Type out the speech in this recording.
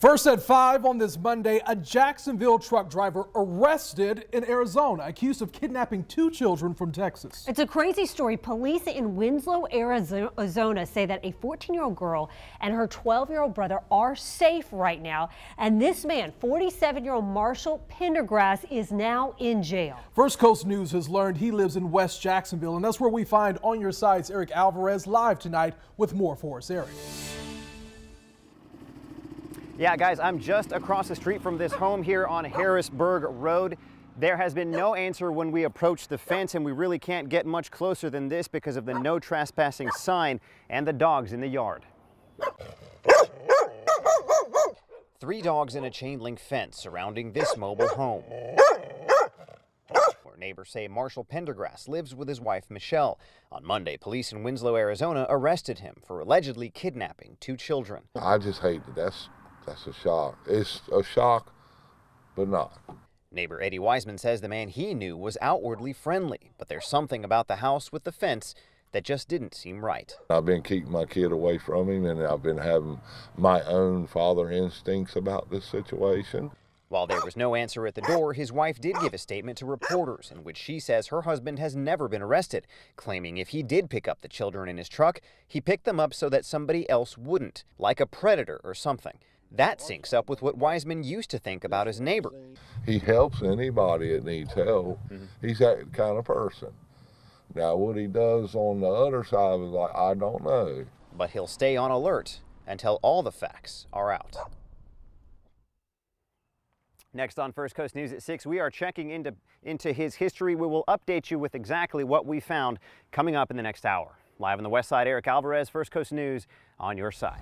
First at 5 on this Monday, a Jacksonville truck driver arrested in Arizona, accused of kidnapping two children from Texas. It's a crazy story. Police in Winslow, Arizona say that a 14-year-old girl and her 12-year-old brother are safe right now. And this man, 47-year-old Marshall Pendergrass, is now in jail. First Coast News has learned he lives in West Jacksonville, and that's where we find On Your Side's Eric Alvarez live tonight with more for us, Eric. Yeah, guys, I'm just across the street from this home here on Harrisburg Road. There has been no answer when we approach the fence, and we really can't get much closer than this because of the no trespassing sign and the dogs in the yard. Three dogs in a chain link fence surrounding this mobile home. Where neighbors say Marshall Pendergrass lives with his wife Michelle. On Monday, police in Winslow, Arizona arrested him for allegedly kidnapping two children. I just hate that that's that's a shock. It's a shock, but not. Neighbor Eddie Wiseman says the man he knew was outwardly friendly, but there's something about the house with the fence that just didn't seem right. I've been keeping my kid away from him, and I've been having my own father instincts about this situation. While there was no answer at the door, his wife did give a statement to reporters in which she says her husband has never been arrested, claiming if he did pick up the children in his truck, he picked them up so that somebody else wouldn't, like a predator or something. That syncs up with what Wiseman used to think about his neighbor. He helps anybody that needs help. Mm -hmm. He's that kind of person. Now, what he does on the other side is like, I don't know. But he'll stay on alert until all the facts are out. Next on First Coast News at 6, we are checking into, into his history. We will update you with exactly what we found coming up in the next hour. Live on the West Side, Eric Alvarez, First Coast News on your side.